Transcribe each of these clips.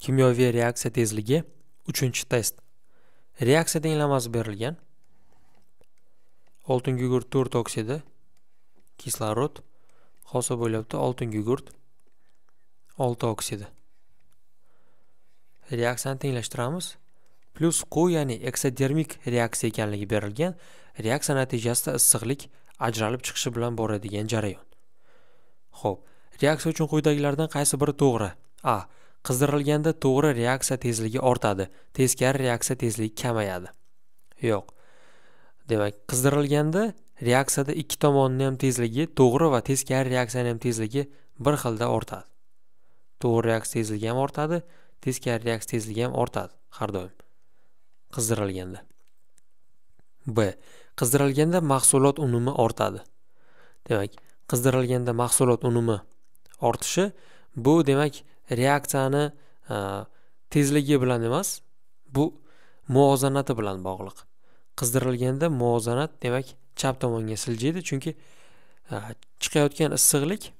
kimyoviy reaksiya tezligi uchinchi test. Reaksiya tenglamasi berilgan. Oltin gugurt to'rt oksidi kislorod hosil bo'lyapti oltin gugurt olti oksidi. Reaksiyani tenglashtiramiz. Plyus qu ya'ni eksodermik reaksiya ekanligi berilgan. Reaksiya natijasida issiqlik ajralib chiqishi bilan boradigan jarayon. Ho'p reaksiya uchun quyidagilardan qaysi biri to'g'ri? A. qizdirilganda to'g'ri reaksiya tezligi ortadi. Teskari reaksiya tezligi kamayadi. Yo'q. Demak qizdirilganda reaksiyada ikki tomonni ham tezligi to'g'ri va teskari reaksiyani ham tezligi bir xilda ortadi. To'g'ri reaksiya tezligi ham ortadi teskari reaksiya tezligi ham ortadi har doim. Qizdirilganda. B. Qizdirilganda mahsulot unumi ortadi. Demak qizdirilganda mahsulot unumi ortishi bu demak reaksiyani e, tezligi bilan emas bu muvozanati bilan bog'liq. Qizdirilganda muvozanat demak chap tomonga siljiydi chunki e, chiqayotgan issiqlik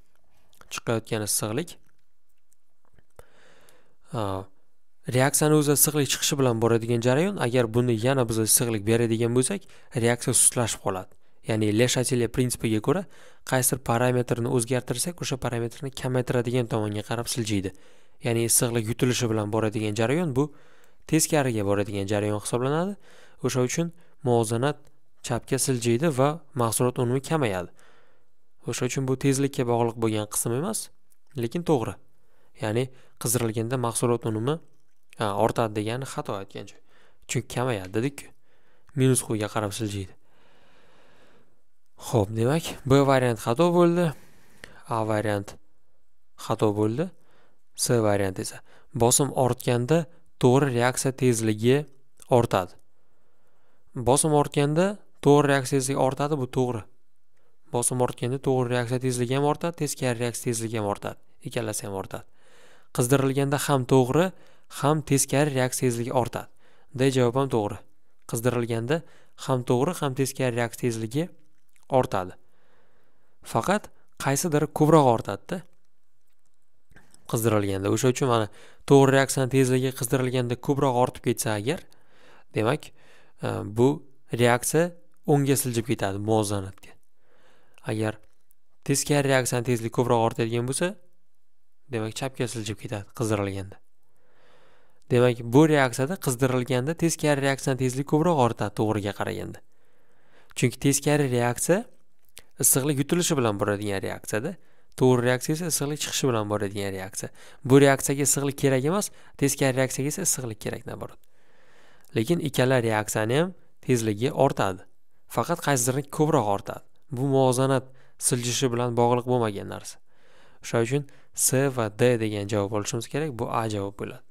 chiqayotgan issiqlik e, reaksiyani o'zi issiqlik chiqishi bilan boradigan jarayon agar buni yana biz issiqlik beradigan bo'lsak reaksiya sustlashib qoladi. Ya'ni leshatelye prinsipiga ko'ra qaysi parametrni o'zgartirsak o'sha parametrni kamaytiradigan tomonga qarab siljiydi. Ya'ni issiqlik yutilishi bilan boradigan jarayon bu teskariga boradigan jarayon hisoblanadi. O'sha uchun muvozanat chapga siljiydi va mahsulot unumi kamayadi. O'sha uchun bu tezlikka bog'liq bo'lgan qism emas lekin to'g'ri. Ya'ni qizdirilganda mahsulot unumi ortadi degani xato aytgan chunki kamayadi dedikku. Minus quga qarab siljiydi. Ho'p demak b variant xato bo'ldi a variant xato bo'ldi c variant esa. Bosim ortganda to'g'ri reaksiya tezligi ortadi. Bosim ortganda to'g'ri reaksiya tezligi ortadi bu to'g'ri. Bosim ortganda to'g'ri reaksiya tezligi ham ortadi teskari reaksiya tezligi ham ortadi ikkalasi ham ortadi. Qizdirilganda ham to'g'ri ham teskari reaksiya tezligi ortadi. D javob ham to'g'ri. Qizdirilganda ham to'g'ri ham teskari reaksiya tezligi ortadi. Faqat qaysidir ko'proq ortadida. Qizdirilganda o'sha uchun mana to'g'ri reaksiyani tezligi qizdirilganda ko'proq ortib ketsa agar demak e, bu reaksiya o'ngga siljib ketadi muvozanatga. Agar teskari reaksiyani tezligi ko'proq ortadigan bo'lsa demak chapga siljib ketadi qizdirilganda. Demak bu reaksiyada qizdirilganda teskari reaksiyani tezligi ko'proq ortadi to'g'riga qaraganda. Chunki teskari reaksiya issiqlik yutilishi bilan bo'ladigan reaksiyada to'g'ri reaksiya esa issiqlik chiqishi bilan bo'ladigan reaksiya. Bu reaksiyaga issiqlik kerak emas teskari reaksiyaga esa issiqlik kerak наоборот lekin ikkala reaksiyani ham tezligi ortadi. Faqat qaysidirniki ko'proq ortadi. Bu muvozanat siljishi bilan bog'liq bo'lmagan narsa. O'sha uchun c va d degan javob olishimiz kerak. Bu a javob bo'ladi.